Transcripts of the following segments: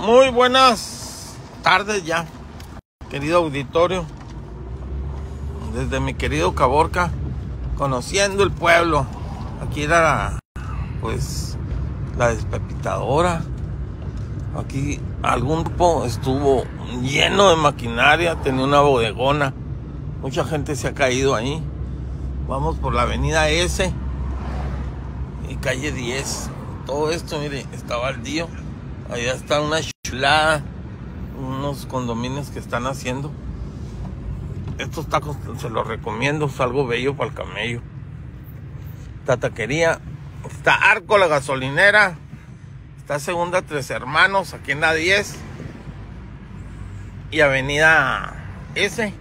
Muy buenas tardes ya, querido auditorio. Desde mi querido Caborca, conociendo el pueblo. Aquí era, pues, la despepitadora. Aquí algún grupo estuvo lleno de maquinaria, tenía una bodegona. Mucha gente se ha caído ahí. Vamos por la avenida S y calle 10. Todo esto, mire, está baldío. Allá está una chulada, unos condominios que están haciendo. Estos tacos se los recomiendo, es algo bello para el camello. Esta taquería, está Arco la gasolinera, está Segunda Tres Hermanos, aquí en la 10 y Avenida S.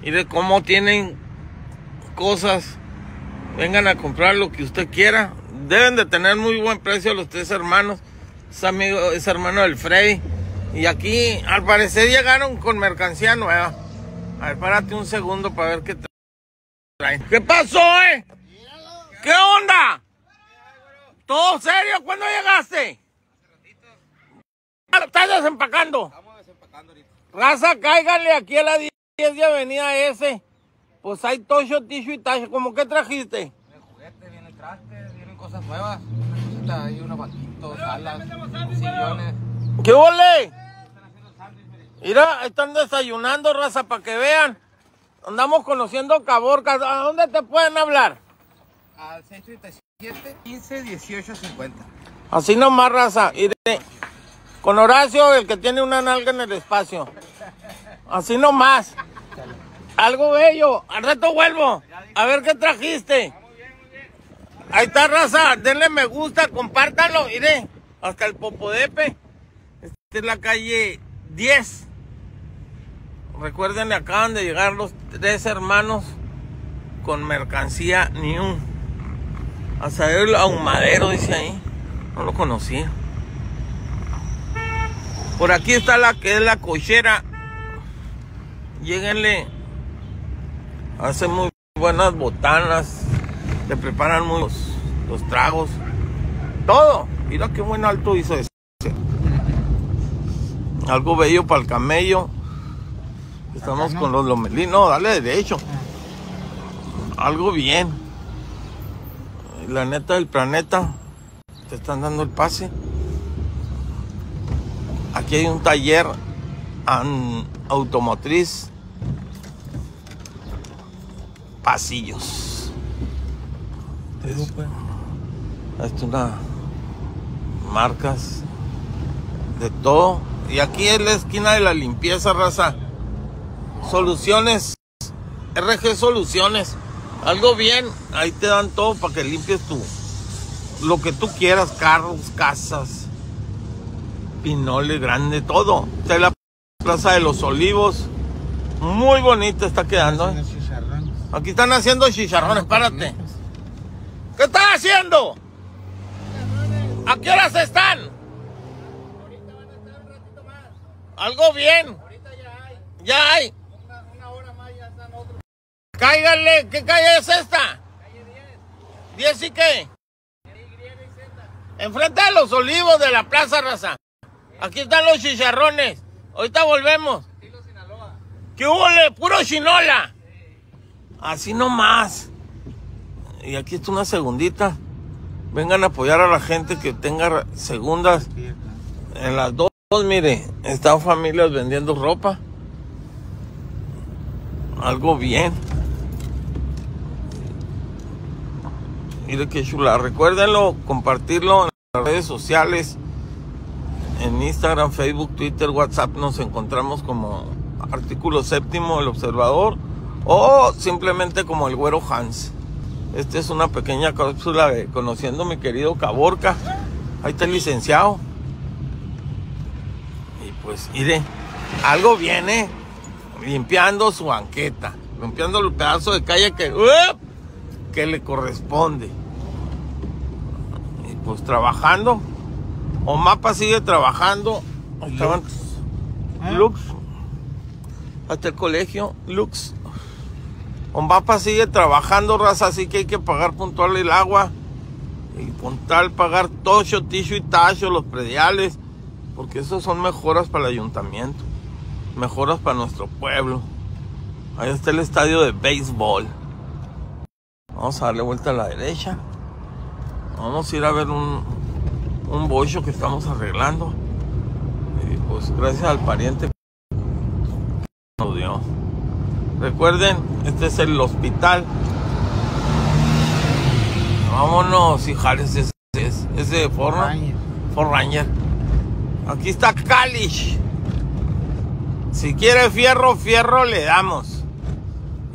Mire cómo tienen cosas. Vengan a comprar lo que usted quiera. Deben de tener muy buen precio los tres hermanos. Es amigo, es hermano del Freddy. Y aquí al parecer llegaron con mercancía nueva. A ver, párate un segundo para ver qué traen. ¿Qué pasó, eh? ¿Qué onda? ¿Todo serio? ¿Cuándo llegaste? ¿Estás desempacando? Estamos desempacando ahorita. Raza, cáiganle aquí a la 10 de Avenida S. Pues hay tocho, ticho y tacho. ¿Cómo que trajiste? Viene juguete, viene traste, vienen cosas nuevas. Una cosita unos banquitos, salas, sillones. ¿Qué ole? Mira, están desayunando, raza, para que vean. Andamos conociendo Caborca. ¿A dónde te pueden hablar? Al 637 15 18 50. Así nomás, raza. Mire, con Horacio, el que tiene una nalga en el espacio. Así nomás. Algo bello. Al rato vuelvo. A ver qué trajiste. Ahí está, raza. Denle me gusta, compártanlo. Mire, hasta el Popodepe. Esta es la calle 10. Recuerden, acaban de llegar los tres hermanos con mercancía New. A saber ahumadero, dice ahí. No lo conocía. Por aquí está la que es la cochera. Lléguenle. Hacen muy buenas botanas. Le preparan muy los tragos. Todo. Mira qué buen alto hizo ese. Algo bello para el camello. Estamos con los lomelinos. No, dale derecho. Algo bien. La neta del planeta. Te están dando el pase. Aquí hay un taller automotriz. Pasillos. Es, es una marcas de todo. Y aquí es la esquina de la limpieza, raza. Soluciones. RG Soluciones. Algo bien. Ahí te dan todo para que limpies tu lo que tú quieras, carros, casas, pinole grande, todo. Esta es la Plaza de los Olivos. Muy bonita está quedando. ¿eh? Aquí están haciendo chicharrones, párate. ¿Qué están haciendo? ¿A qué horas están? Ahorita van a estar un ratito más. Algo bien. Ahorita ya hay. Ya hay. Una, hora más ya están otros. Cáiganle. ¿Qué calle es esta? Calle ¿10 10. y qué? Enfrente de los olivos de la Plaza Raza. Aquí están los chicharrones. Ahorita volvemos. Estilo Sinaloa. ¿Qué? Puro chinola. Así nomás. Y aquí está una segundita. Vengan a apoyar a la gente que tenga segundas. En las dos, mire, están familias vendiendo ropa. Algo bien. Mire qué chula. Recuérdenlo, compartirlo en las redes sociales. En Instagram, Facebook, Twitter, WhatsApp nos encontramos como artículo séptimo El Observador o simplemente como el Güero Hans. Esta es una pequeña cápsula de conociendo a mi querido Caborca. Ahí está el licenciado. Y pues, mire, algo viene limpiando su banqueta, limpiando el pedazo de calle que, que le corresponde. Y pues trabajando. Omapa sigue trabajando. Estaban- Lux. Hasta el colegio, Lux. Omapa sigue trabajando, raza, así que hay que pagar puntual el agua. Y puntual pagar tocho, ticho y tacho, los prediales. porque eso son mejoras para el ayuntamiento, mejoras para nuestro pueblo. Ahí está el estadio de béisbol. Vamos a darle vuelta a la derecha. Vamos a ir a ver un, un que estamos arreglando. Y pues gracias al pariente que nos dio. Recuerden, este es el hospital. Vámonos, hijales, ese, ese, ese Ford, Ford Ranger. Aquí está Kalish. Si quiere fierro, fierro le damos.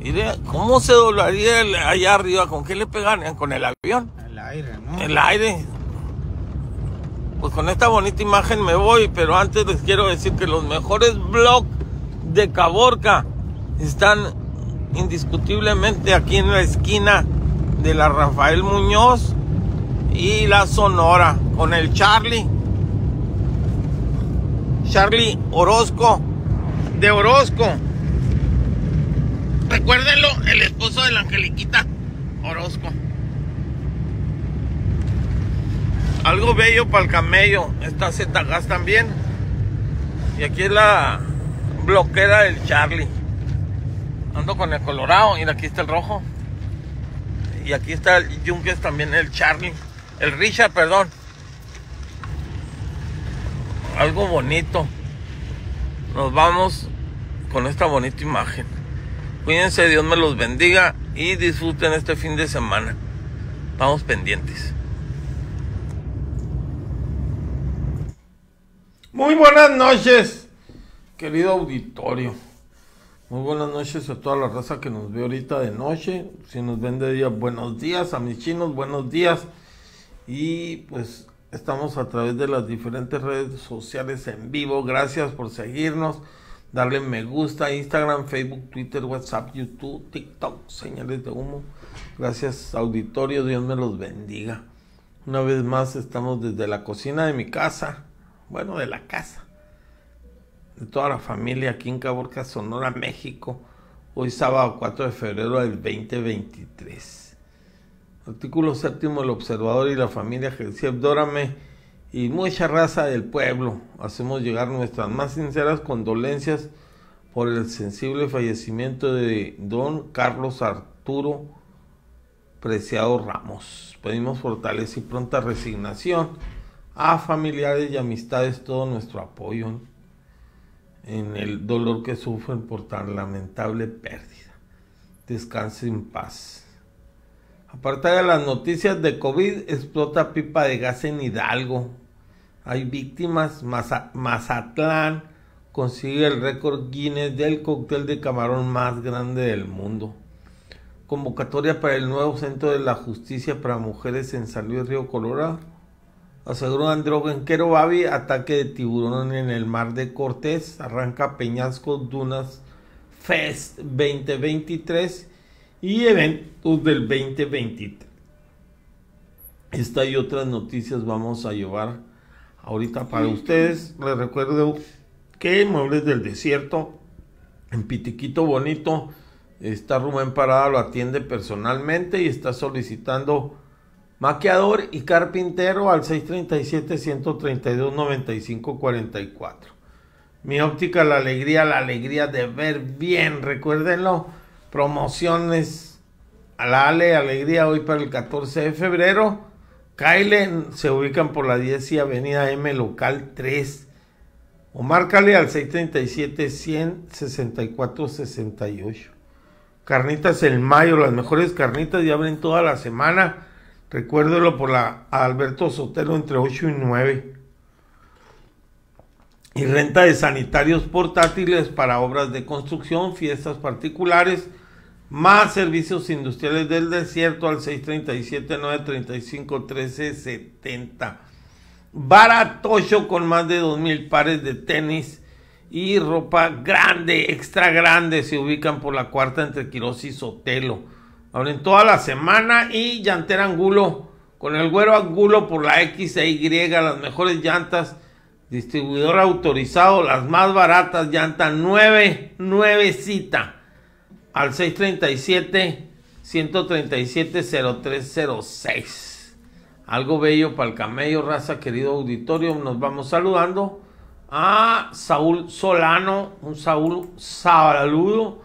Mire, ¿cómo se doblaría el- allá arriba? ¿Con qué le pegarían? ¿Con el avión? El aire, ¿no? El aire. Pues con esta bonita imagen me voy, pero antes les quiero decir que los mejores blogs de Caborca están indiscutiblemente aquí en la esquina de la Rafael Muñoz y la Sonora con el Charlie. Charlie Orozco de Orozco. Recuérdenlo, el esposo de la Angeliquita Orozco. Algo bello para el camello. Está Zetagas también. Y aquí es la bloquera del Charlie. Ando con el colorado. Mira, aquí está el rojo. Y aquí está el Junkers también, el Charlie. El Richard, perdón. Algo bonito. Nos vamos con esta bonita imagen. Cuídense, Dios me los bendiga y disfruten este fin de semana. Vamos pendientes. Muy buenas noches, querido auditorio. Muy buenas noches a toda la raza que nos ve ahorita de noche. Si nos ven de día, buenos días. A mis chinos, buenos días. Y pues estamos a través de las diferentes redes sociales en vivo. Gracias por seguirnos. Darle me gusta a Instagram, Facebook, Twitter, WhatsApp, YouTube, TikTok, señales de humo. Gracias auditorio, Dios me los bendiga. Una vez más estamos desde la cocina de mi casa, bueno, de la casa, de toda la familia aquí en Caborca, Sonora, México. Hoy sábado 4 de febrero del 2023. Artículo séptimo del Observador y la familia Jesús Dórame y mucha raza del pueblo. Hacemos llegar nuestras más sinceras condolencias por el sensible fallecimiento de don Carlos Arturo Preciado Ramos. Pedimos fortaleza y pronta resignación a familiares y amistades todo nuestro apoyo en el dolor que sufren por tan lamentable pérdida. Descanse en paz. Aparte de las noticias de COVID, explota pipa de gas en Hidalgo. Hay víctimas. Maza- Mazatlán consigue el récord Guinness del cóctel de camarón más grande del mundo. Convocatoria para el nuevo Centro de la Justicia para Mujeres en San Luis Río Colorado. En Quero Babi, ataque de tiburón en el mar de Cortés, arranca Peñascos Dunas Fest 2023 y eventos del 2023. Esta y otras noticias vamos a llevar ahorita para ustedes. Les recuerdo que Muebles del Desierto en Pitiquito Bonito está Rubén Parada, lo atiende personalmente y está solicitando maqueador y carpintero al 637-132-9544. Mi óptica, la alegría, la alegría de ver bien. Recuérdenlo, promociones a la Ale Alegría hoy para el 14 de febrero. Kyle se ubican por la 10 y Avenida M, local 3. O márcale al 637-100-6468. Carnitas El Mayo, las mejores carnitas ya abren toda la semana. Recuérdelo por la Alberto Sotelo entre 8 y 9. Y renta de sanitarios portátiles para obras de construcción, fiestas particulares, más servicios industriales del desierto al 637-935-1370. Baratocho con más de 2.000 pares de tenis y ropa grande, extra grande. Se ubican por la cuarta entre Quirós y Sotelo. Abren toda la semana y llantera Angulo con el güero Angulo por la X e Y, las mejores llantas. Distribuidor autorizado, las más baratas, llanta 9, 9 cita al 637 137 0306. Algo bello para el camello, raza, querido auditorio. Nos vamos saludando. a Saúl Solano, un Saúl saludo,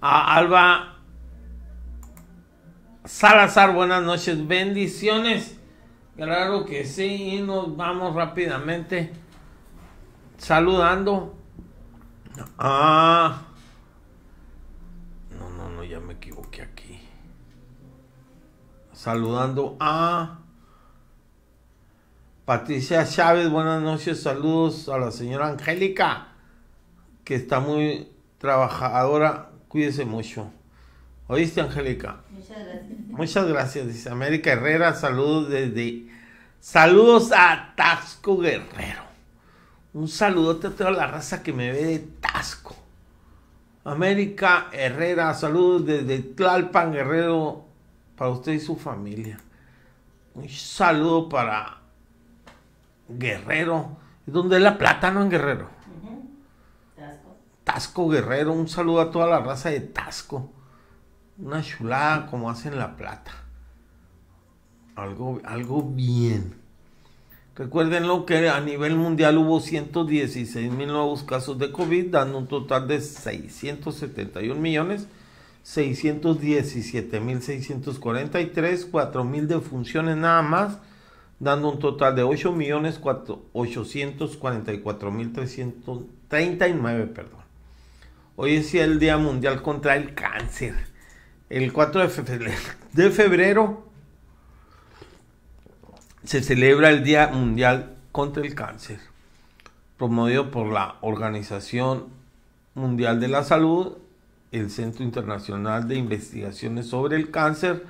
a Alba Salazar, buenas noches, bendiciones. Claro que sí, y nos vamos rápidamente saludando a... No, no, no, ya me equivoqué aquí. Saludando a Patricia Chávez, buenas noches, saludos a la señora Angélica, que está muy trabajadora, cuídese mucho. ¿Oíste, Angélica? Muchas gracias. Muchas gracias, dice América Herrera. Saludos desde. Saludos a Tasco Guerrero. Un saludote a toda la raza que me ve de Tasco. América Herrera, saludos desde Tlalpan Guerrero para usted y su familia. Un saludo para Guerrero. ¿Dónde es la plata, no en Guerrero? Tasco. Tasco Guerrero. Un saludo a toda la raza de Tasco una chulada como hacen La Plata. Algo, algo bien. Recuerden que a nivel mundial hubo 116 mil nuevos casos de COVID, dando un total de 671 millones 617 mil 643, 4 mil defunciones nada más, dando un total de 8 millones 844 mil 339, perdón. Hoy es el Día Mundial contra el Cáncer el 4 de febrero, se celebra el Día Mundial contra el Cáncer, promovido por la Organización Mundial de la Salud, el Centro Internacional de Investigaciones sobre el Cáncer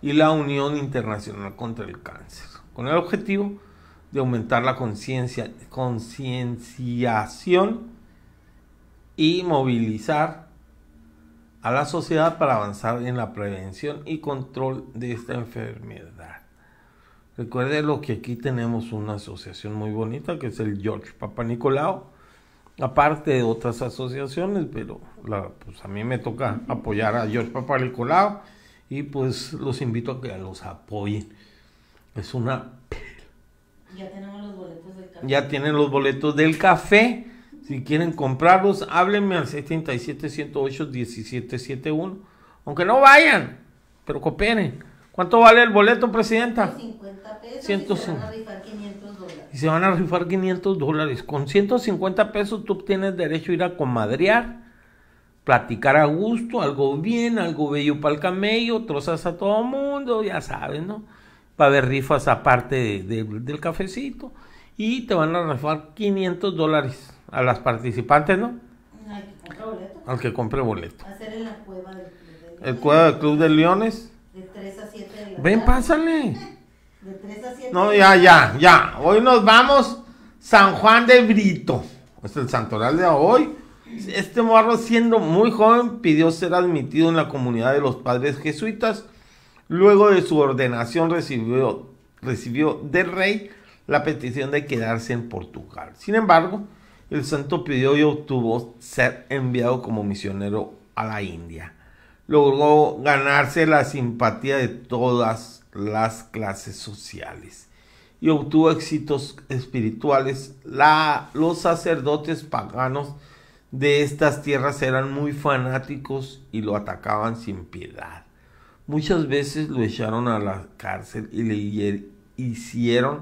y la Unión Internacional contra el Cáncer, con el objetivo de aumentar la conciencia, concienciación y movilizar a la sociedad para avanzar en la prevención y control de esta enfermedad. Recuerde lo que aquí tenemos una asociación muy bonita que es el George Papa Nicolau, aparte de otras asociaciones, pero pues a mí me toca apoyar a George Papa Nicolau y pues los invito a que los apoyen. Es una... Ya tenemos los boletos del café. Ya tienen los boletos del café si quieren comprarlos, háblenme al 637-108-1771. Aunque no vayan, pero cooperen. ¿Cuánto vale el boleto, Presidenta? 150 pesos 150. y se van a rifar 500 dólares. Y se van a rifar 500 dólares. Con 150 pesos tú tienes derecho a ir a comadrear, platicar a gusto, algo bien, algo bello para el camello, trozas a todo mundo, ya sabes, ¿no? Va a haber rifas aparte del cafecito y te van a rifar 500 dólares a las participantes, ¿no? Al que compre boleto. Al que compre boleto. Hacer en la cueva del Club de. ¿El cueva del Club de Leones? De 3 a 7 de la Ven, pásale. De 3 a 7. No, ya, ya, ya. Hoy nos vamos San Juan de Brito. Es el santoral de hoy. Este morro, siendo muy joven, pidió ser admitido en la comunidad de los padres jesuitas. Luego de su ordenación recibió, recibió del rey la petición de quedarse en Portugal. Sin embargo, el santo pidió y obtuvo ser enviado como misionero a la India. Logró ganarse la simpatía de todas las clases sociales y obtuvo éxitos espirituales. los sacerdotes paganos de estas tierras eran muy fanáticos y lo atacaban sin piedad. Muchas veces lo echaron a la cárcel y le hicieron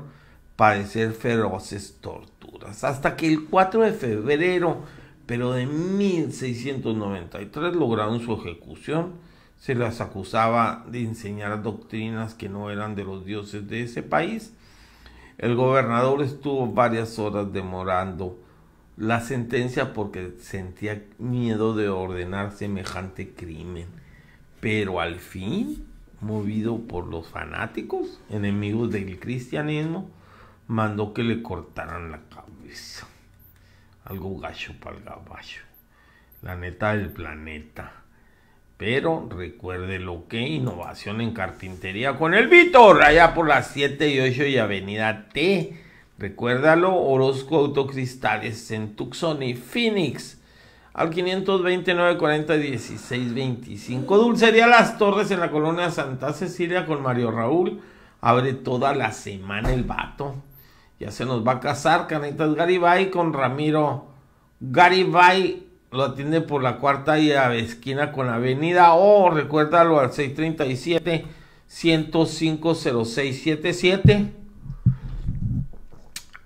padecer feroces torturas, hasta que el 4 de febrero, pero de 1693, lograron su ejecución. Se las acusaba de enseñar doctrinas que no eran de los dioses de ese país. El gobernador estuvo varias horas demorando la sentencia porque sentía miedo de ordenar semejante crimen. Pero al fin, movido por los fanáticos, enemigos del cristianismo, mandó que le cortaran la cabeza. Algo gacho para el gabacho. La neta del planeta. Pero recuerde lo que innovación en carpintería con el Vitor, allá por las 7 y 8 y Avenida T. Recuérdalo, Orozco Autocristales en Tucson y Phoenix. Al 529 40 16 25. Dulcería Las Torres en la colonia Santa Cecilia con Mario Raúl. Abre toda la semana el vato Ya se nos va a casar Canitas Garibay con Ramiro Garibay. Lo atiende por la cuarta y a esquina con la avenida. O oh, recuérdalo al 637 105 0677.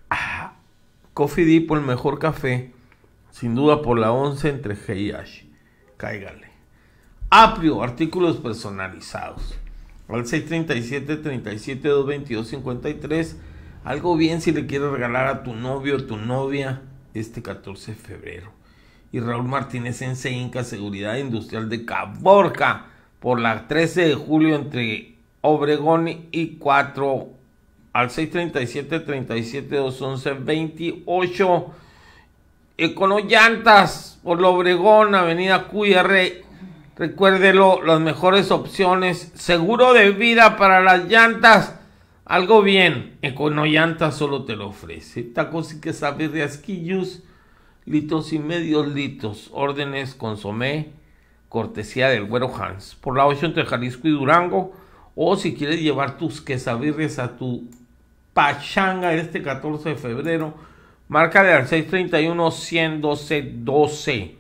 Ah, Coffee Depot, el mejor café. Sin duda por la 11 entre G y H. Cáigale. Aprio, artículos personalizados. Al 637 37 222 53. Algo bien si le quieres regalar a tu novio o tu novia este 14 de febrero. Y Raúl Martínez en Inca Seguridad Industrial de Caborca por la 13 de julio entre Obregón y 4 al 637 37 211 28 Econo Llantas por la Obregón, Avenida QR. Recuérdelo, las mejores opciones. Seguro de vida para las llantas. Algo bien. Econo Llantas solo te lo ofrece. Tacos y de asquillos. Litos y medios litos. Órdenes consomé. Cortesía del Güero Hans. Por la 8 entre Jalisco y Durango. O si quieres llevar tus quesabirres a tu pachanga este 14 de febrero Márcale al 631 112 12.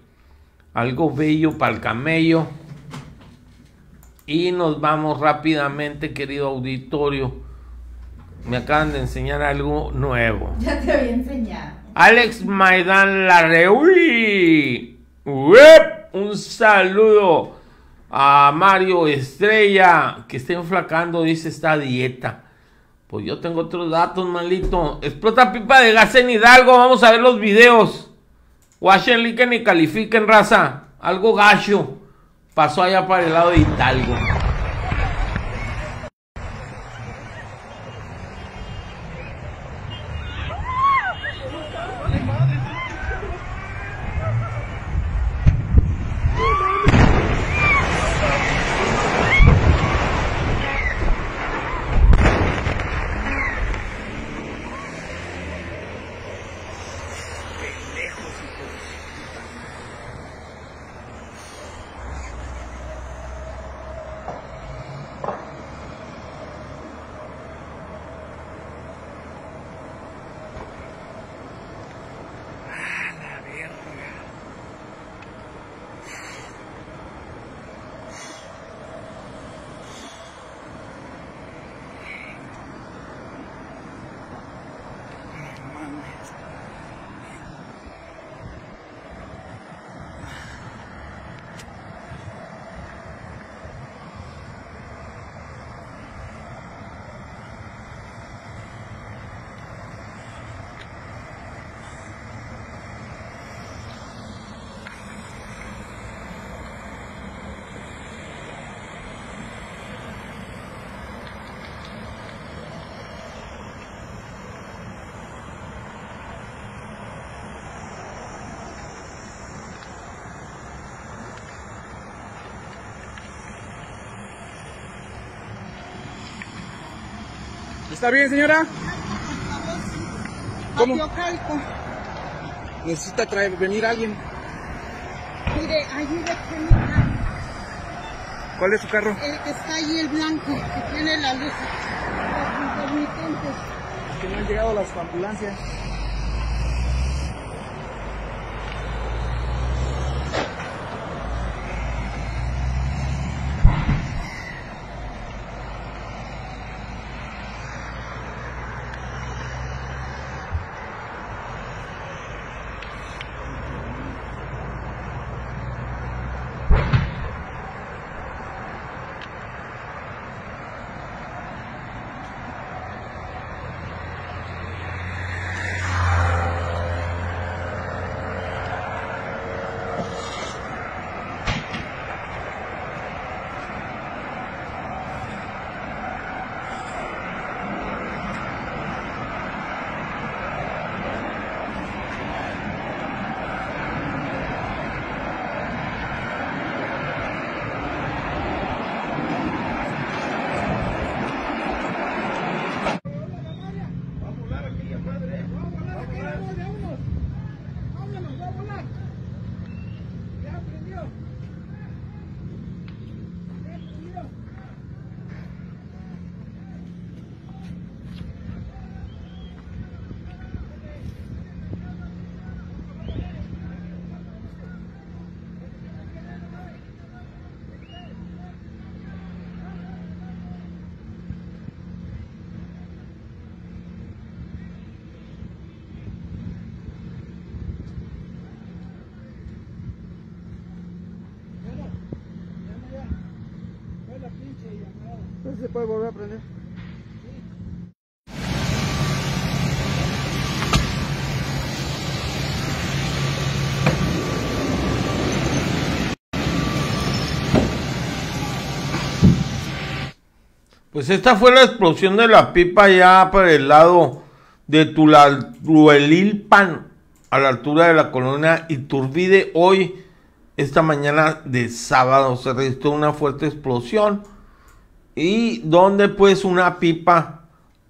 Algo bello para el camello. Y nos vamos rápidamente, querido auditorio. Me acaban de enseñar algo nuevo. Ya te había enseñado. Alex Maidan Larreui. Un saludo a Mario Estrella, que está enflacando, dice esta dieta. Pues yo tengo otros datos, malito. Explota pipa de gas en Hidalgo. Vamos a ver los videos. Washington y califiquen, raza. Algo gacho. Pasó allá para el lado de Hidalgo. ¿Está bien, señora? ¿Cómo? Necesita traer, venir alguien. Mire, ayúdeme. ¿Cuál es su carro? El que está ahí, el blanco, que tiene la luz. Los intermitentes. Que no han llegado las ambulancias. Se puede volver a prender. Pues esta fue la explosión de la pipa ya por el lado de Tulaluelilpan, a la altura de la colonia Iturbide. Hoy, esta mañana de sábado, se registró una fuerte explosión y donde pues una pipa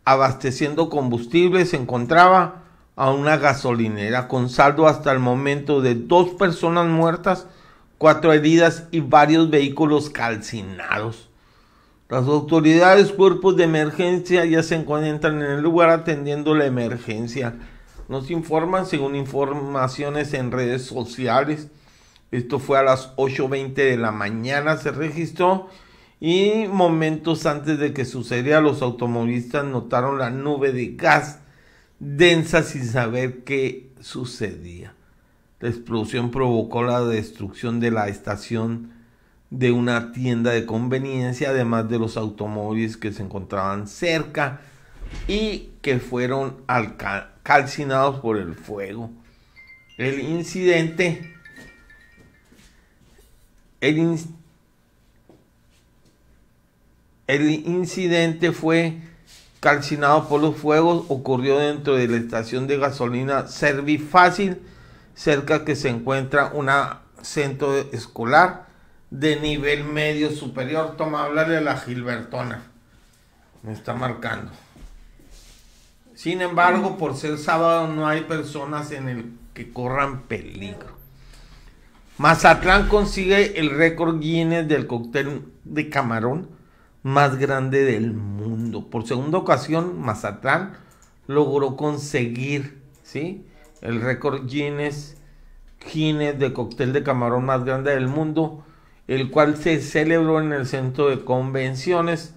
abasteciendo combustible se encontraba a una gasolinera con saldo hasta el momento de dos personas muertas, cuatro heridas y varios vehículos calcinados. Las autoridades, cuerpos de emergencia ya se encuentran en el lugar atendiendo la emergencia. Nos informan según informaciones en redes sociales. Esto fue a las 8.20 de la mañana, se registró y momentos antes de que sucediera los automovilistas notaron la nube de gas densa sin saber qué sucedía. La explosión provocó la destrucción de la estación de una tienda de conveniencia, además de los automóviles que se encontraban cerca y que fueron calcinados por el fuego. El incidente, el, el incidente fue calcinado por los fuegos, ocurrió dentro de la estación de gasolina Servifácil, cerca que se encuentra un centro escolar de nivel medio superior. Toma, hablarle a la Gilbertona. Me está marcando. Sin embargo, por ser sábado no hay personas en el que corran peligro. Mazatlán consigue el récord Guinness del cóctel de camarón más grande del mundo. Por segunda ocasión, Mazatlán logró conseguir, ¿sí? El récord Guinness, Guinness de cóctel de camarón más grande del mundo el cual se celebró en el centro de convenciones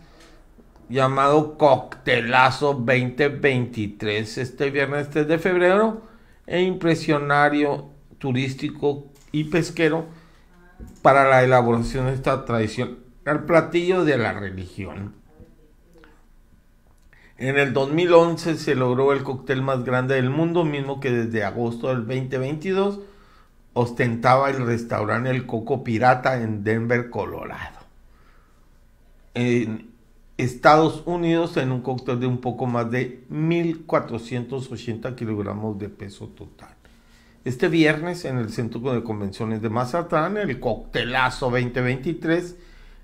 llamado Coctelazo 2023 este viernes 3 de febrero e impresionario turístico y pesquero para la elaboración de esta tradición al platillo de la religión. En el 2011 se logró el cóctel más grande del mundo, mismo que desde agosto del 2022 ostentaba el restaurante El Coco Pirata en Denver, Colorado. En Estados Unidos, en un cóctel de un poco más de 1.480 kilogramos de peso total. Este viernes, en el Centro de Convenciones de Mazatlán, el Coctelazo 2023,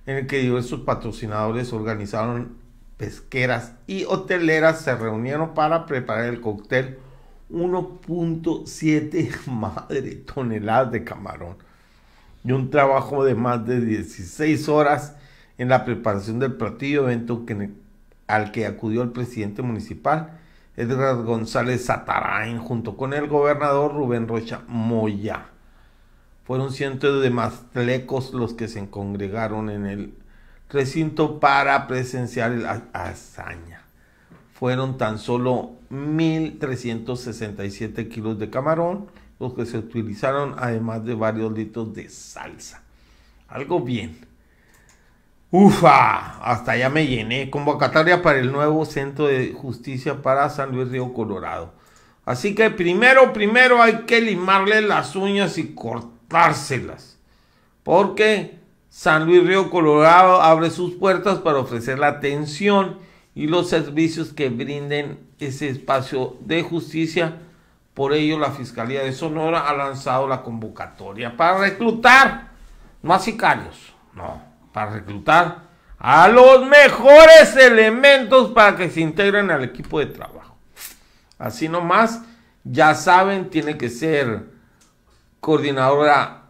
en el que diversos patrocinadores organizaron pesqueras y hoteleras se reunieron para preparar el cóctel 1.7 madre toneladas de camarón y un trabajo de más de 16 horas en la preparación del platillo, evento al que acudió el presidente municipal Edgar González Satarain junto con el gobernador Rubén Rocha Moya. Fueron cientos de maztlecos los que se congregaron en el recinto para presenciar la hazaña fueron tan solo 1.367 kilos de camarón, los que se utilizaron además de varios litros de salsa. Algo bien. Ufa, hasta ya me llené. Convocatoria para el nuevo Centro de Justicia para San Luis Río Colorado. Así que primero, primero hay que limarle las uñas y cortárselas. Porque San Luis Río Colorado abre sus puertas para ofrecer la atención y los servicios que brinden ese espacio de justicia. Por ello, la Fiscalía de Sonora ha lanzado la convocatoria para reclutar, no a sicarios, no, para reclutar a los mejores elementos para que se integren al equipo de trabajo. Así nomás, ya saben, tiene que ser coordinadora,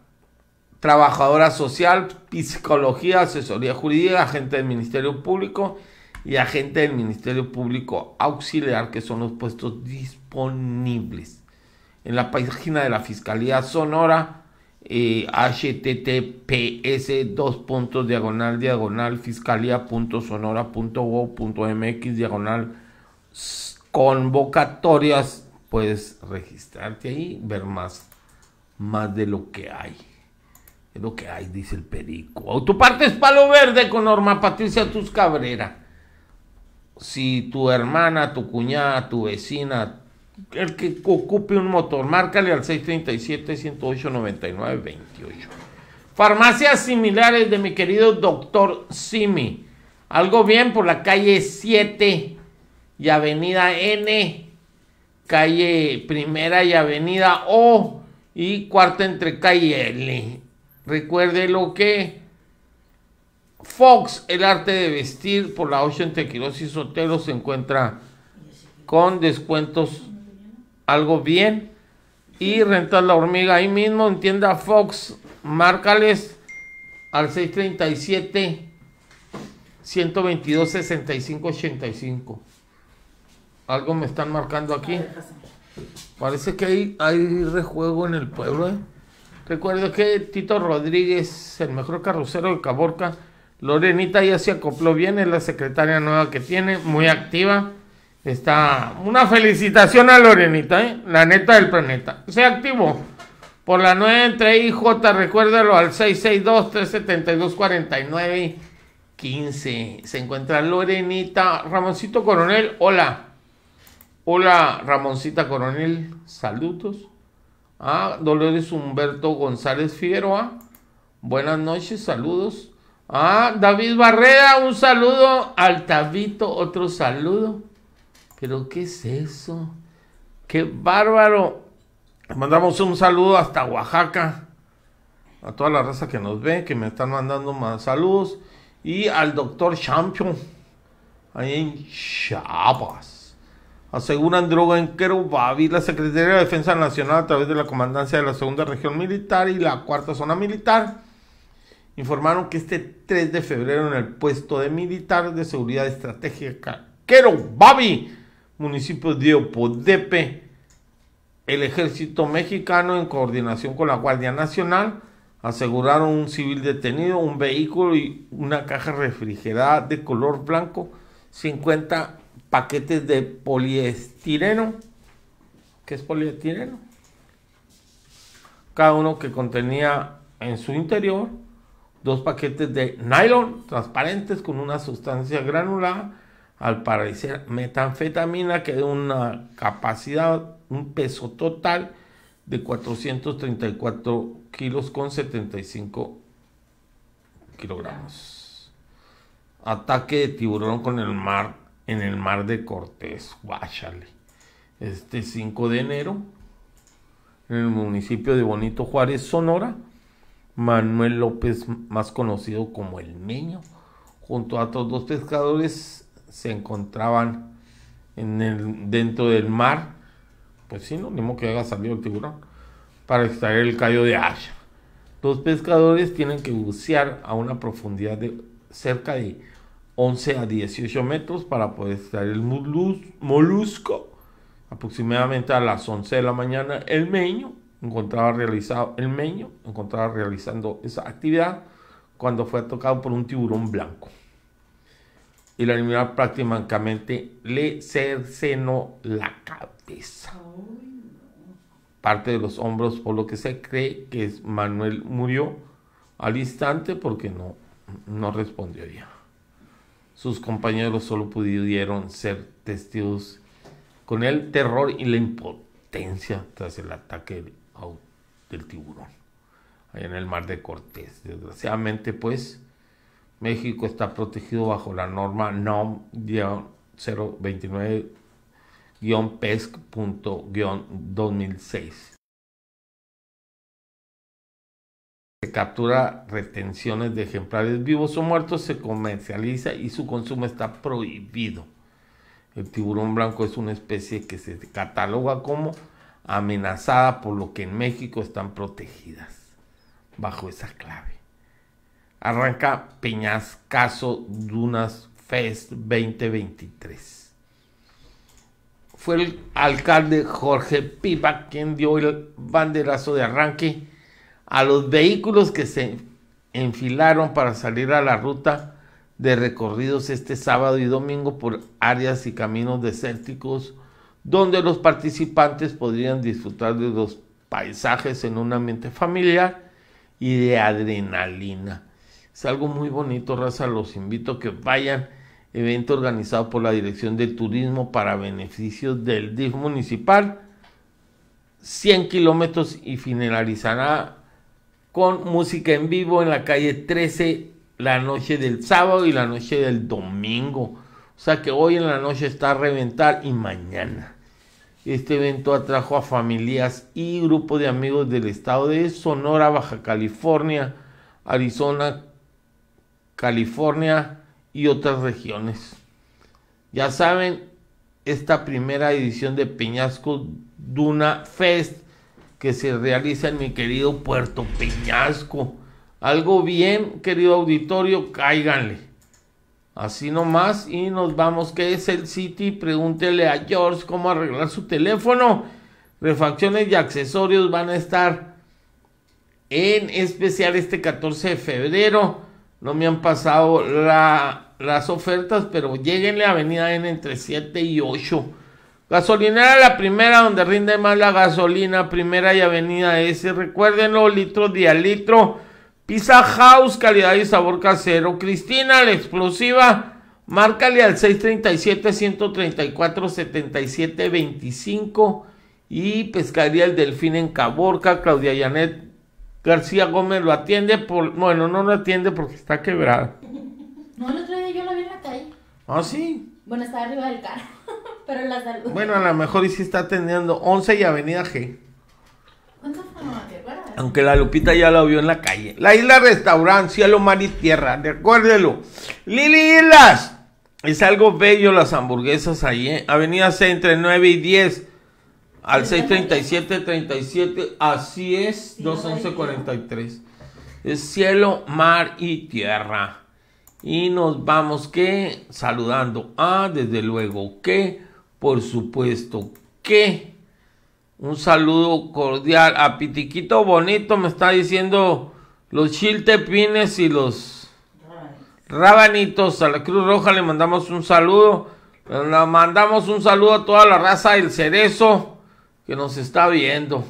trabajadora social, psicología, asesoría jurídica, agente del Ministerio Público y agente del Ministerio Público Auxiliar, que son los puestos disponibles. En la página de la Fiscalía Sonora, eh, https dos puntos diagonal diagonal fiscalía.sonora.gov.mx diagonal convocatorias puedes registrarte ahí ver más más de lo que hay Es lo que hay, dice el perico. Autopartes Palo Verde con Norma Patricia Tus Cabrera. Si tu hermana, tu cuñada, tu vecina, el que ocupe un motor, márcale al 637-108-9928. Farmacias similares de mi querido doctor Simi. Algo bien por la calle 7 y avenida N, calle primera y avenida O y cuarta entre calle L. Recuerde lo que Fox, el arte de vestir por la 8 entre Quiroz y Sotelo se encuentra con descuentos algo bien y rentas la hormiga ahí mismo en tienda Fox. Márcales al 637 122 65 85. Algo me están marcando aquí. Parece que hay, hay rejuego en el pueblo. ¿eh? Recuerdo que Tito Rodríguez, el mejor carrocero de Caborca, Lorenita ya se acopló bien, es la secretaria nueva que tiene, muy activa. Está una felicitación a Lorenita, ¿eh? la neta del planeta. Se activó por la 9 entre I J, recuérdalo al 662-372-49-15. Se encuentra Lorenita. Ramoncito Coronel, hola. Hola, Ramoncita Coronel, saludos. Ah, Dolores Humberto González Figueroa, buenas noches, saludos. Ah, David Barrera, un saludo. Altavito, otro saludo. Pero, ¿qué es eso? ¡Qué bárbaro! Mandamos un saludo hasta Oaxaca. A toda la raza que nos ve, que me están mandando más saludos. Y al doctor Champion, ahí en Chiapas. Aseguran droga en Querubavi. La Secretaría de Defensa Nacional, a través de la Comandancia de la Segunda Región Militar y la Cuarta Zona Militar, informaron que este 3 de febrero en el puesto de militar de seguridad estratégica Querubavi, municipio de Opodepe, el ejército mexicano en coordinación con la Guardia Nacional aseguraron un civil detenido, un vehículo y una caja refrigerada de color blanco, 50 paquetes de poliestireno. ¿Qué es poliestireno? Cada uno que contenía en su interior dos paquetes de nylon transparentes con una sustancia granulada, al parecer metanfetamina, que de una capacidad, un peso total de 434 kilos con 75 kilogramos. Ataque de tiburón con el mar en el mar de Cortés, guáchale. Este 5 de enero, en el municipio de Bonito Juárez, Sonora, Manuel López, más conocido como el Meño, junto a otros dos pescadores, se encontraban en el, dentro del mar, pues sí, no, ni que haya salido el tiburón, para extraer el callo de Asha. Los pescadores tienen que bucear a una profundidad de cerca de 11 a 18 metros para poder extraer el molusco. Aproximadamente a las 11 de la mañana, el meño encontraba realizado el meño encontraba realizando esa actividad cuando fue tocado por un tiburón blanco. El animal prácticamente le cercenó la cabeza. Parte de los hombros, por lo que se cree que Manuel murió al instante porque no, no respondió ya. Sus compañeros solo pudieron ser testigos con el terror y la impotencia tras el ataque del tiburón allá en el mar de Cortés. Desgraciadamente, pues, México está protegido bajo la norma NOM 029-PESC.2006. Se captura retenciones de ejemplares vivos o muertos, se comercializa y su consumo está prohibido. El tiburón blanco es una especie que se cataloga como amenazada, por lo que en México están protegidas bajo esa clave. Arranca Peñascaso Dunas Fest 2023. Fue el alcalde Jorge Pipa quien dio el banderazo de arranque a los vehículos que se enfilaron para salir a la ruta de recorridos este sábado y domingo por áreas y caminos desérticos donde los participantes podrían disfrutar de los paisajes en un ambiente familiar y de adrenalina. Es algo muy bonito, raza. Los invito a que vayan. Evento organizado por la Dirección de Turismo para beneficios del DIF municipal. 100 kilómetros y finalizará con música en vivo en la calle 13 la noche del sábado y la noche del domingo. O sea que hoy en la noche está a reventar y mañana. Este evento atrajo a familias y grupos de amigos del estado de Sonora, Baja California, Arizona, California y otras regiones. Ya saben, esta primera edición de Peñasco Duna Fest que se realiza en mi querido Puerto Peñasco. Algo bien, querido auditorio, cáiganle. Así nomás y nos vamos. ¿Qué es el City? Pregúntele a George cómo arreglar su teléfono. Refacciones y accesorios van a estar en especial este 14 de febrero. No me han pasado las ofertas, pero lleguenle a Avenida N entre 7 y 8. Gasolinera la primera donde rinde más la gasolina, primera y Avenida S. Recuérdenlo, litro día litro. Pizza House, calidad y sabor casero. Cristina, la explosiva. Márcale al 637-134-7725. Y Pescaría El Delfín en Caborca. Claudia Yanet García Gómez lo atiende. por Bueno, no lo atiende porque está quebrada. No, el otro día yo la vi en la calle. Ah, sí. Bueno, estaba arriba del carro. Pero la salud. Bueno, a lo mejor y sí está atendiendo 11 y Avenida G. Aunque la Lupita ya la vio en la calle. La isla restaurante, cielo, mar y tierra. Recuérdelo. Lili Islas. Es algo bello las hamburguesas ahí, ¿eh? Avenida C entre 9 y 10. Al 637-37. Así es. 211-43. Es cielo, mar y tierra. Y nos vamos que saludando a, desde luego que, por supuesto que. Un saludo cordial a Pitiquito Bonito, me está diciendo los chiltepines y los rabanitos. A la Cruz Roja le mandamos un saludo. Le mandamos un saludo a toda la raza del cerezo que nos está viendo.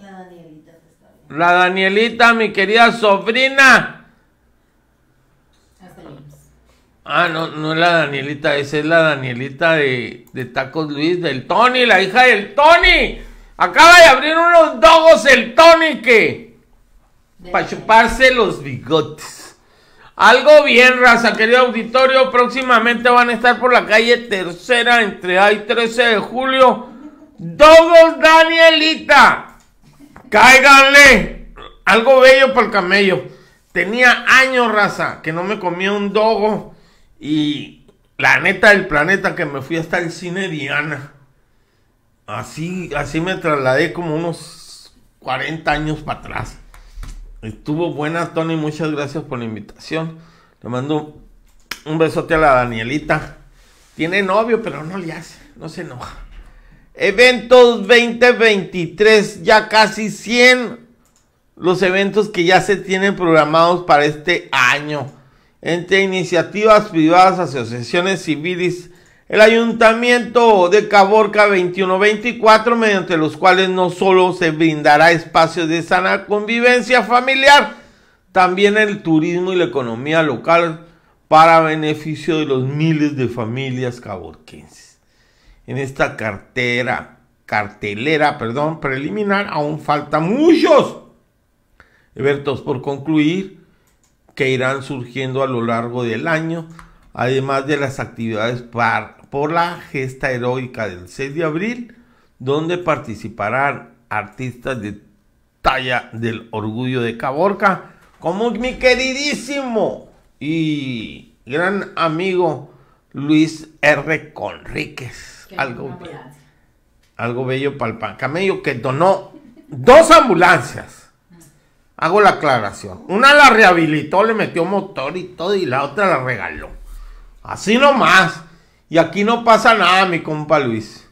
La Danielita está viendo. La Danielita, mi querida sobrina. Hasta el IMSS. Ah, no, no es la Danielita, esa es la Danielita de, de Tacos Luis, del Tony, la hija del Tony. Acaba de abrir unos dogos el Tony que... Para chuparse los bigotes. Algo bien, raza, querido auditorio. Próximamente van a estar por la calle Tercera entre A y 13 de julio. Dogos Danielita. Cáiganle. Algo bello para el camello. Tenía años, raza, que no me comía un dogo. Y la neta del planeta que me fui hasta el cine Diana. Así, así me trasladé como unos 40 años para atrás. Estuvo buena, Tony. Muchas gracias por la invitación. Le mando un besote a la Danielita. Tiene novio, pero no le hace, no se enoja. Eventos 2023, ya casi 100 los eventos que ya se tienen programados para este año. Entre iniciativas privadas, asociaciones civiles, el Ayuntamiento de Caborca 2124, mediante los cuales no solo se brindará espacios de sana convivencia familiar, también el turismo y la economía local para beneficio de los miles de familias caborquenses. En esta cartera, cartelera, perdón, preliminar, aún faltan muchos eventos por concluir que irán surgiendo a lo largo del año, además de las actividades par- por la gesta heroica del 6 de abril, donde participarán artistas de talla del orgullo de Caborca, como mi queridísimo y gran amigo Luis R. Conríquez. Que Algo, algo bello para el pan camello que donó dos ambulancias. Hago la aclaración. Una la rehabilitó, le metió motor y todo, y la otra la regaló. Así nomás. Y aquí no pasa nada, mi compa Luis.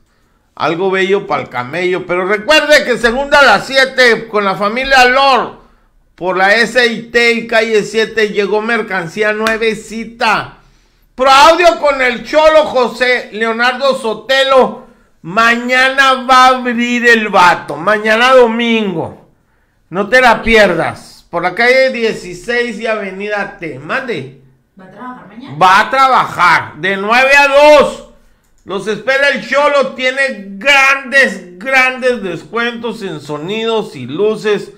Algo bello para el camello. Pero recuerde que segunda a las 7 con la familia Lor. Por la SIT y calle 7 llegó mercancía nuevecita. Pro audio con el Cholo José Leonardo Sotelo. Mañana va a abrir el vato. Mañana domingo. No te la pierdas. por la calle 16 y Avenida T. Mande. ¿Va a trabajar mañana? Va a trabajar de 9 a 2. Los espera el Cholo. Tiene grandes, grandes descuentos en sonidos y luces.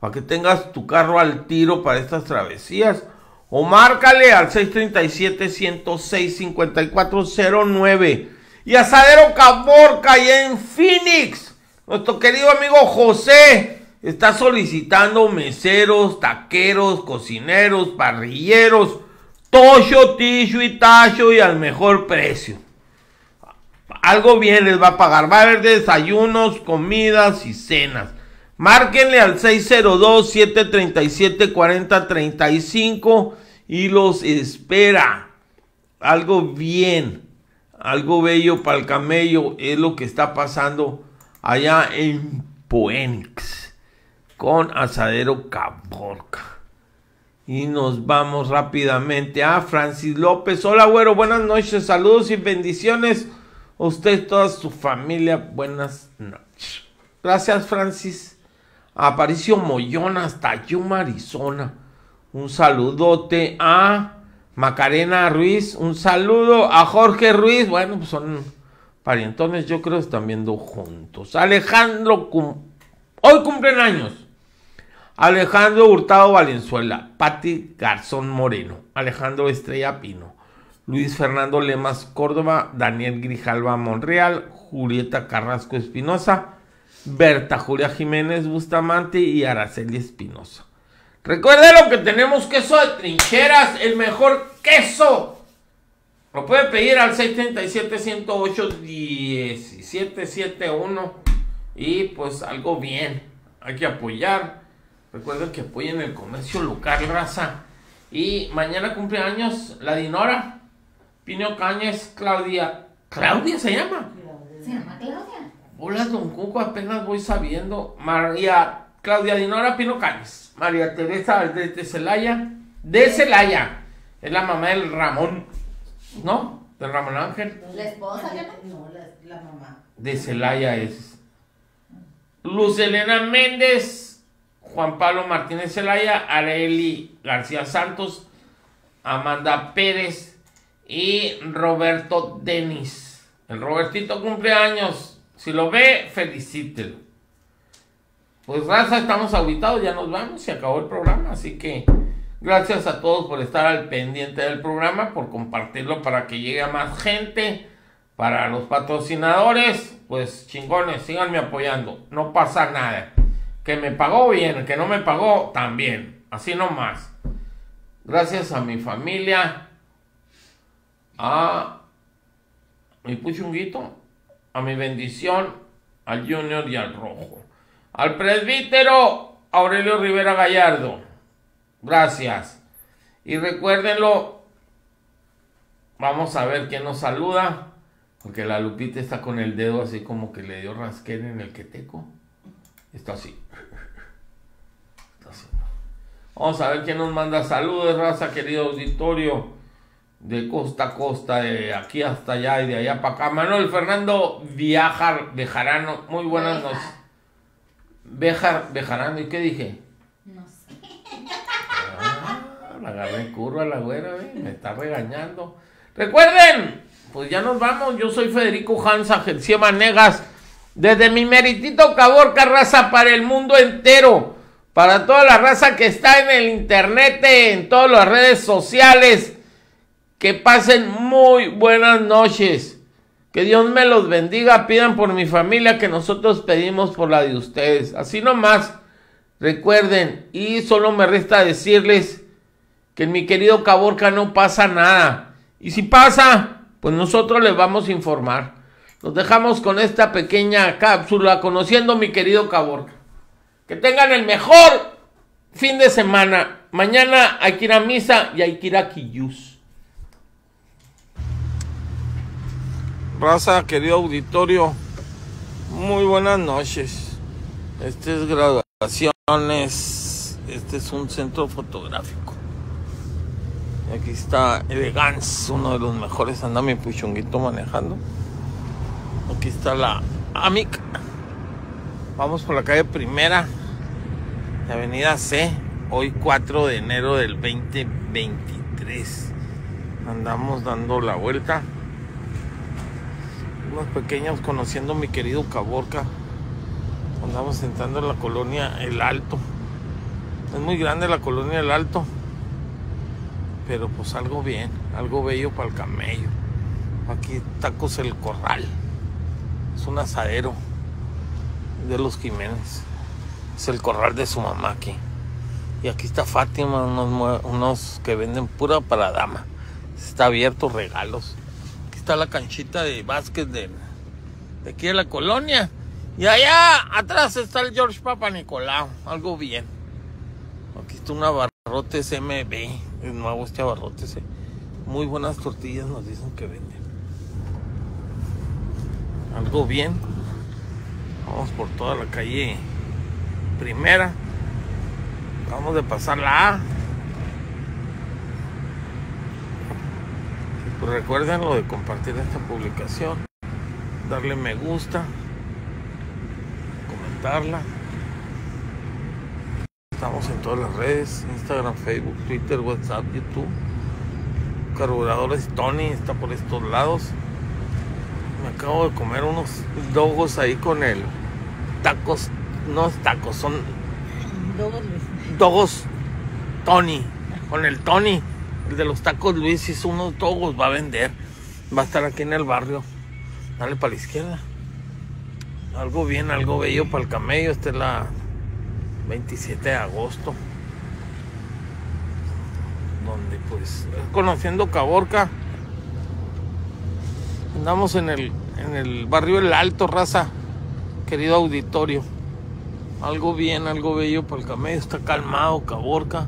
Para que tengas tu carro al tiro para estas travesías. O márcale al 637-106-5409. Y Asadero Caborca allá en Phoenix. Nuestro querido amigo José está solicitando meseros, taqueros, cocineros, parrilleros, tocho, ticho y tacho y al mejor precio. Algo bien les va a pagar. Va a haber desayunos, comidas y cenas. Márquenle al 602-737-4035 y los espera. Algo bien, algo bello para el camello es lo que está pasando allá en Poenix con Asadero Caborca. Y nos vamos rápidamente a Francis López. Hola, güero, buenas noches, saludos y bendiciones. A usted y toda su familia, buenas noches. Gracias, Francis. Aparicio Mollón hasta Yuma, Arizona. Un saludote a Macarena Ruiz. Un saludo a Jorge Ruiz. Bueno, pues son parientones, yo creo que están viendo juntos. Alejandro, hoy cumplen años. Alejandro Hurtado Valenzuela, Patti Garzón Moreno, Alejandro Estrella Pino, Luis Fernando Lemas Córdoba, Daniel Grijalva Monreal, Julieta Carrasco Espinosa, Berta Julia Jiménez Bustamante y Araceli Espinosa. Recuerden lo que tenemos queso de trincheras, el mejor queso. Lo puede pedir al 637-108-1771 y pues algo bien. Hay que apoyar. Recuerden que apoyen el comercio local, raza. Y mañana cumpleaños la Dinora, Pino Cañes, Claudia. ¿Claudia se llama? ¿Se llama Claudia? Hola, don Cuco, apenas voy sabiendo. María Claudia Dinora Pino Cañes. María Teresa de, de Celaya. De Celaya. Es la mamá del Ramón. ¿No? Del Ramón Ángel. ¿La esposa, No, la, la mamá. De Celaya es. Luz Elena Méndez. Juan Pablo Martínez Celaya. Areli García Santos. Amanda Pérez. Y Roberto Denis. El Robertito cumpleaños. Si lo ve, felicítelo. Pues raza, estamos auditados, ya nos vamos, se acabó el programa, así que gracias a todos por estar al pendiente del programa, por compartirlo para que llegue a más gente, para los patrocinadores, pues chingones, síganme apoyando, no pasa nada. Que me pagó bien, que no me pagó también, así nomás. Gracias a mi familia, a mi puchunguito, a mi bendición, al Junior y al Rojo. Al presbítero Aurelio Rivera Gallardo. Gracias. Y recuérdenlo, vamos a ver quién nos saluda. Porque la Lupita está con el dedo así como que le dio rasquer en el queteco. Está así. Vamos a ver quién nos manda saludos, raza, querido auditorio. De costa a costa, de aquí hasta allá y de allá para acá. Manuel Fernando Viajar, Bejarano. Muy buenas noches. Bejar, Bejarano, ¿y qué dije? No sé. Ah, la agarré en curva la güera, ¿eh? me está regañando. Recuerden, pues ya nos vamos. Yo soy Federico Hansa, Gercia Manegas. Desde mi meritito Caborca, raza para el mundo entero. Para toda la raza que está en el internet, en todas las redes sociales. Que pasen muy buenas noches. Que Dios me los bendiga. Pidan por mi familia que nosotros pedimos por la de ustedes. Así nomás. Recuerden, y solo me resta decirles que en mi querido Caborca no pasa nada. Y si pasa, pues nosotros les vamos a informar. Nos dejamos con esta pequeña cápsula conociendo mi querido Caborca. Que tengan el mejor fin de semana. Mañana hay que ir a misa y hay que ir a Quillus. Raza, querido auditorio, muy buenas noches. Este es graduaciones. Este es un centro fotográfico. Aquí está Elegance, uno de los mejores. Anda mi puchonguito manejando. Aquí está la Amic. Vamos por la calle Primera, de Avenida C. Hoy 4 de enero del 2023. Andamos dando la vuelta. Unos pequeños conociendo mi querido Caborca. Andamos entrando en la colonia El Alto. Es muy grande la colonia El Alto. Pero pues algo bien, algo bello para el camello. Aquí tacos el corral. Es un asadero de los Jiménez. Es el corral de su mamá aquí. Y aquí está Fátima, unos, unos que venden pura para dama. Está abierto, regalos. Aquí está la canchita de básquet de, de aquí de la colonia. Y allá atrás está el George Papa Nicolau. Algo bien. Aquí está un abarrotes MB. Es nuevo este abarrotes. eh. Muy buenas tortillas nos dicen que venden. Algo bien. Vamos por toda la calle primera. Vamos de pasar la A. Pues recuerden lo de compartir esta publicación, darle me gusta, comentarla. Estamos en todas las redes, Instagram, Facebook, Twitter, WhatsApp, YouTube. Carburadores Tony está por estos lados. Me acabo de comer unos dogos ahí con el tacos, no es tacos, son dogos Tony, con el Tony, el de los tacos Luis hizo unos dogos, va a vender, va a estar aquí en el barrio, dale para la izquierda, algo bien, algo bello para el camello, esta es la 27 de agosto, donde pues, conociendo Caborca, andamos en el, en el barrio El Alto, raza, querido auditorio. Algo bien, algo bello para el camello. Está calmado, Caborca.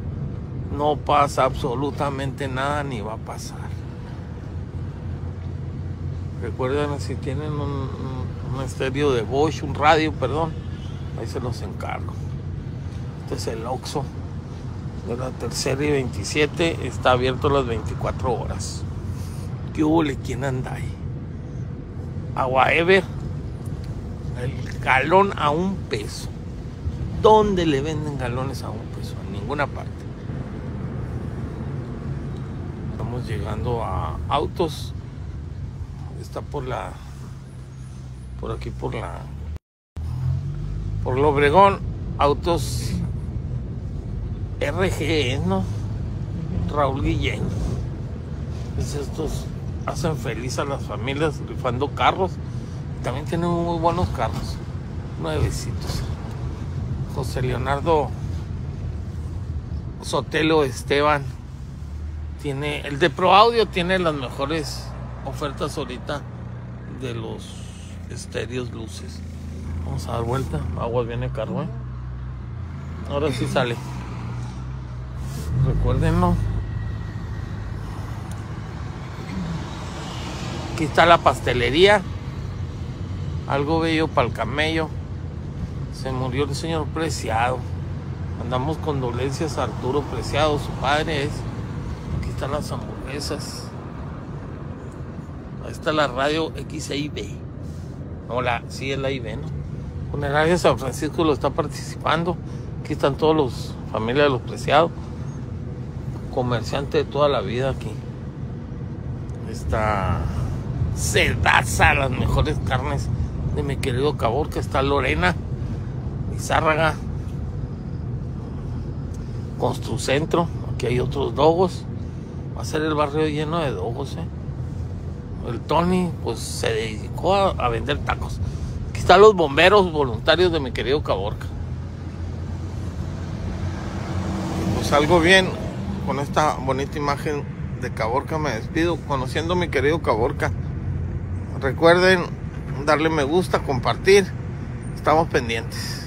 No pasa absolutamente nada ni va a pasar. Recuerden si tienen un estéreo de Bosch, un radio, perdón. Ahí se los encargo. Este es el Oxxo de la tercera y 27. Está abierto las 24 horas. ¿Qué hubo? ¿Quién anda ahí? Agua Ever. El galón a un peso. ¿Dónde le venden galones a un peso? En ninguna parte. Estamos llegando a autos. Está por la. Por aquí, por la. Por el Obregón. Autos. RG, ¿no? Raúl Guillén. Pues estos hacen feliz a las familias rifando carros. También tienen muy buenos carros. Nuevecitos. José Leonardo Sotelo Esteban tiene el de Pro Audio tiene las mejores ofertas ahorita de los estéreos luces. Vamos a dar vuelta. Aguas viene cargo, ¿eh? Ahora sí sale. Recuérdenlo. Aquí está la pastelería. Algo bello para el camello. Se murió el señor Preciado. Andamos con dolencias a Arturo Preciado, su padre es. Aquí están las hamburguesas. Ahí está la radio XIB. No, la, sí es la IB, ¿no? Funeraria San Francisco lo está participando. Aquí están todos los familia de los Preciados. Comerciante de toda la vida aquí. Está Sedaza, las mejores carnes de mi querido Caborca. Está Lorena, Izárraga, Construcentro. Aquí hay otros dogos. Va a ser el barrio lleno de dogos, ¿eh? El Tony, pues se dedicó a, a vender tacos. Aquí están los bomberos voluntarios de mi querido Caborca. Pues algo bien, con esta bonita imagen de Caborca me despido, conociendo a mi querido Caborca. Recuerden darle me gusta, compartir. Estamos pendientes.